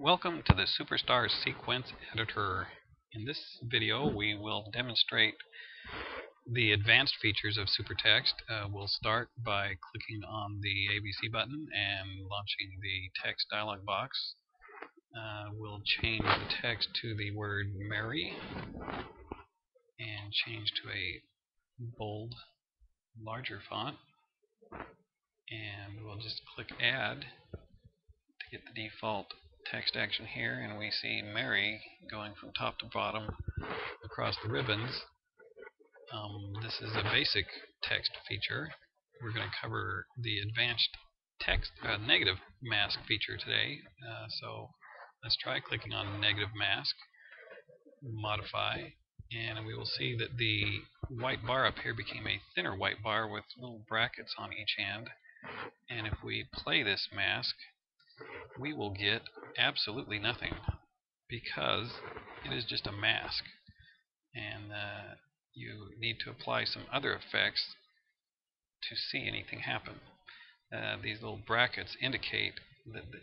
Welcome to the Superstar Sequence Editor. In this video we will demonstrate the advanced features of SuperText. Uh, we'll start by clicking on the ABC button and launching the text dialog box. Uh, we'll change the text to the word Mary and change to a bold, larger font. And we'll just click Add to get the default text action here and we see Mary going from top to bottom across the ribbons. Um, this is a basic text feature. We're going to cover the advanced text uh, negative mask feature today. Uh, so let's try clicking on negative mask, modify, and we will see that the white bar up here became a thinner white bar with little brackets on each end. And if we play this mask, we will get absolutely nothing because it is just a mask and uh, you need to apply some other effects to see anything happen. Uh, these little brackets indicate that the,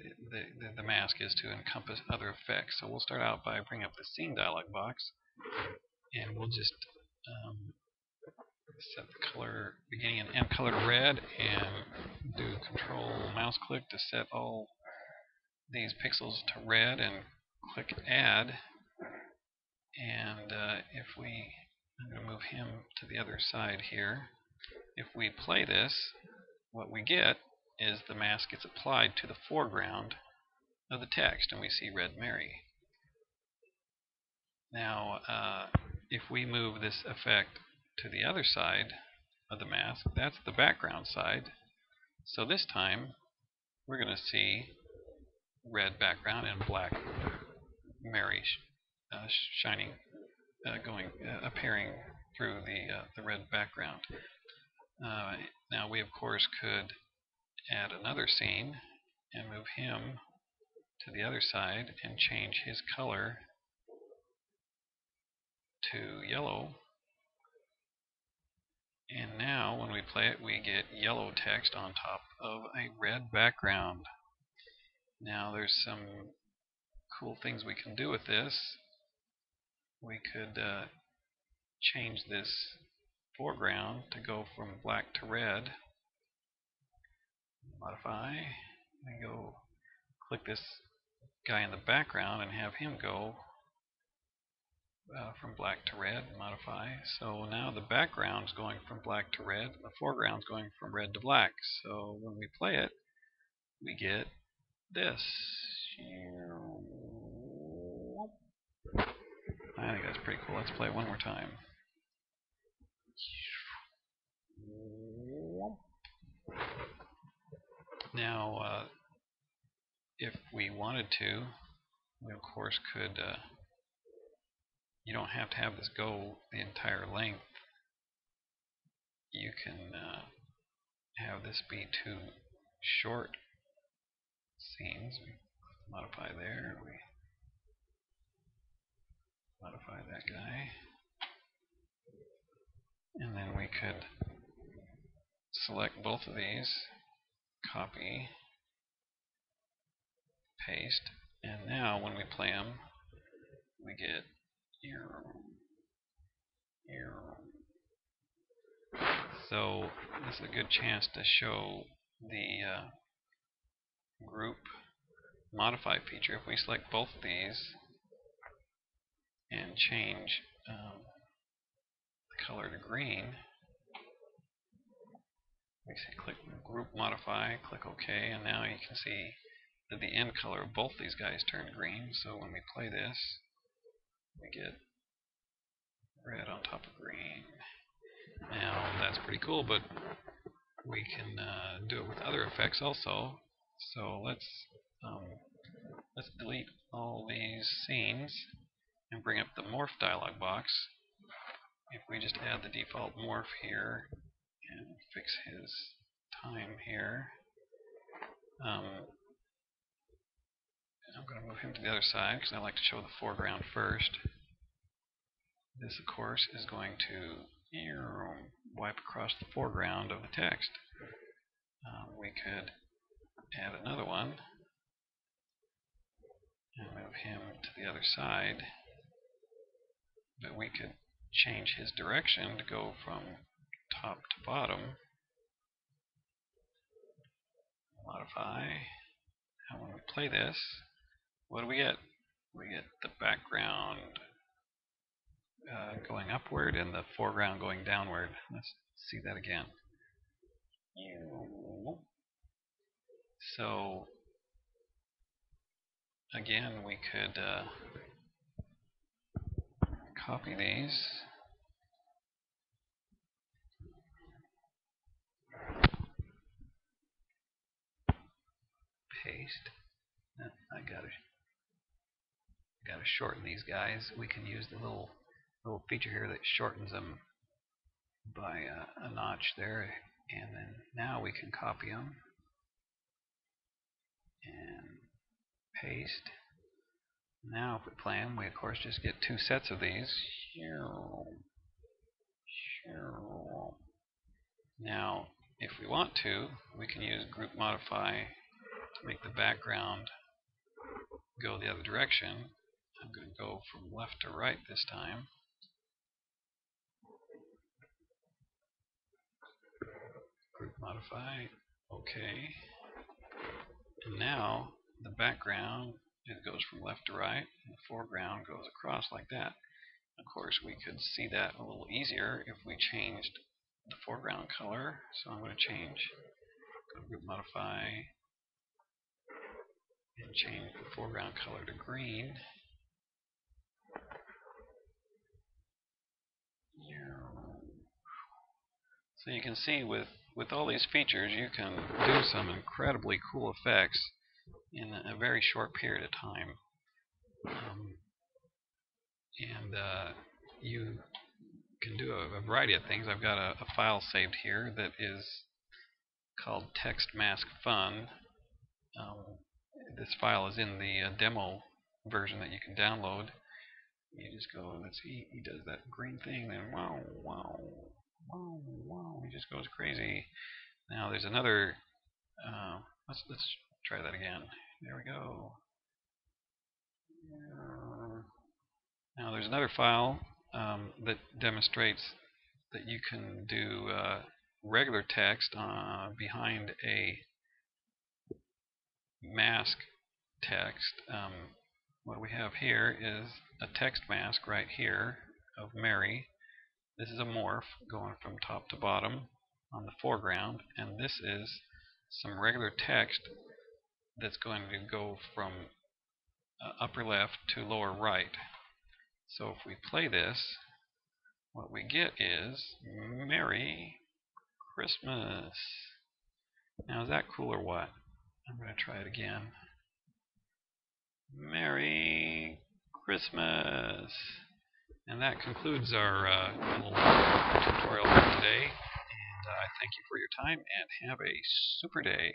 the, the, mask is to encompass other effects. So we'll start out by bringing up the scene dialog box and we'll just um, set the color beginning and end color to red and do control mouse click to set all these pixels to red and click add. And uh, if we I'm going to move him to the other side here. If we play this what we get is the mask gets applied to the foreground of the text and we see red Mary. Now uh, if we move this effect to the other side of the mask that's the background side. So this time we're going to see red background and black Mary uh, shining, uh, going, uh, appearing through the uh, the red background. Uh, now we of course could add another scene and move him to the other side and change his color to yellow. And now when we play it we get yellow text on top of a red background. Now there's some cool things we can do with this. We could uh, change this foreground to go from black to red. Modify and go click this guy in the background and have him go uh, from black to red, modify. So now the background's going from black to red, the foreground's going from red to black. So when we play it, we get this. I think that's pretty cool. Let's play it one more time. Now, uh, if we wanted to, we of course could. Uh, you don't have to have this go the entire length. You can uh, have this be two short scenes. We modify there. We modify that guy. And then we could select both of these, copy, paste, and now when we play them, we get error, error. So this is a good chance to show the uh, group modify feature, if we select both of these and change um, the color to green, we say click group modify, click OK, and now you can see that the end color of both these guys turned green. So when we play this, we get red on top of green. Now that's pretty cool, but we can uh, do it with other effects also. So let's um, let's delete all these scenes and bring up the morph dialog box. If we just add the default morph here and fix his time here, um, I'm going to move him to the other side because I like to show the foreground first. This, of course, is going to wipe across the foreground of the text. Um, we could add another one and move him to the other side. But we could change his direction to go from top to bottom. Modify. And when we play this, what do we get? We get the background uh, going upward and the foreground going downward. Let's see that again. So again, we could uh, copy these. Paste. I gotta gotta shorten these guys. We can use the little little feature here that shortens them by a, a notch there and then now we can copy them and paste. Now if we play them we of course just get two sets of these. Now if we want to we can use group modify to make the background go the other direction. I'm going to go from left to right this time. Group modify, okay. And now the background it goes from left to right, and the foreground goes across like that. Of course, we could see that a little easier if we changed the foreground color. So I'm going to change, go to group modify, and change the foreground color to green. So you can see with with all these features, you can do some incredibly cool effects in a very short period of time. Um, and uh, you can do a, a, variety of things. I've got a, a, file saved here that is called Text Mask Fun. Um, this file is in the uh, demo version that you can download. You just go, let's see, he does that green thing, then wow, wow, Wow, wow, he just goes crazy. Now there's another, uh, let's, let's try that again. There we go. Now there's another file um, that demonstrates that you can do uh, regular text uh, behind a mask text. Um, what we have here is a text mask right here of Mary this is a morph going from top to bottom on the foreground, and this is some regular text that's going to go from uh, upper left to lower right. So if we play this, what we get is Merry Christmas. Now is that cool or what? I'm going to try it again. Merry Christmas. And that concludes our uh, little tutorial for today. And uh, I thank you for your time and have a super day.